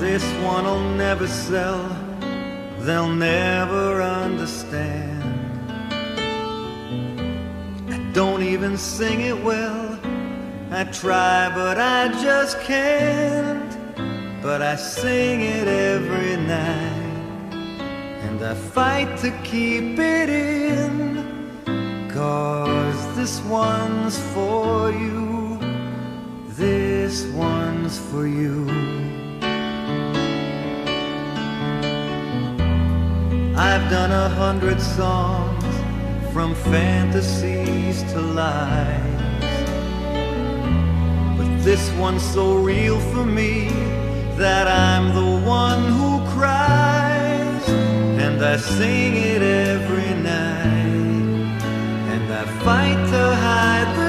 This one'll never sell, they'll never understand. I don't even sing it well, I try, but I just can't. But I sing it every night, and I fight to keep it in. Cause this one's for you, this one's for you. I've done a hundred songs from fantasies to lies. But this one's so real for me that I'm the one who cries. And I sing it every night. And I fight to hide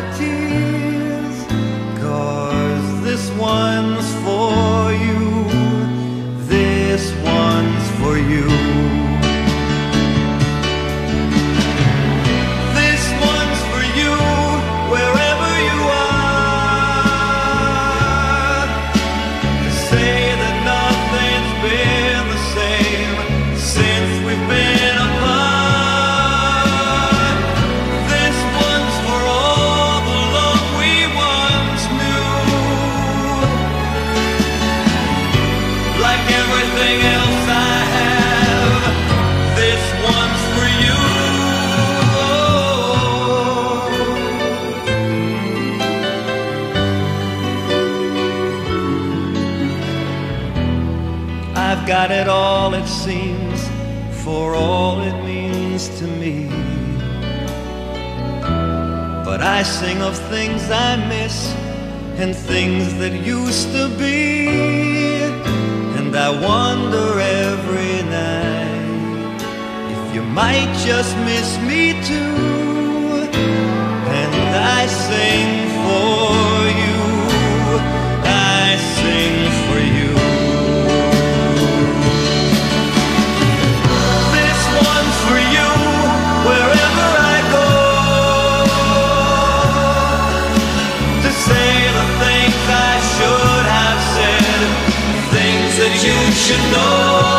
got it all, it seems, for all it means to me. But I sing of things I miss and things that used to be. And I wonder every night if you might just miss me too. You should know.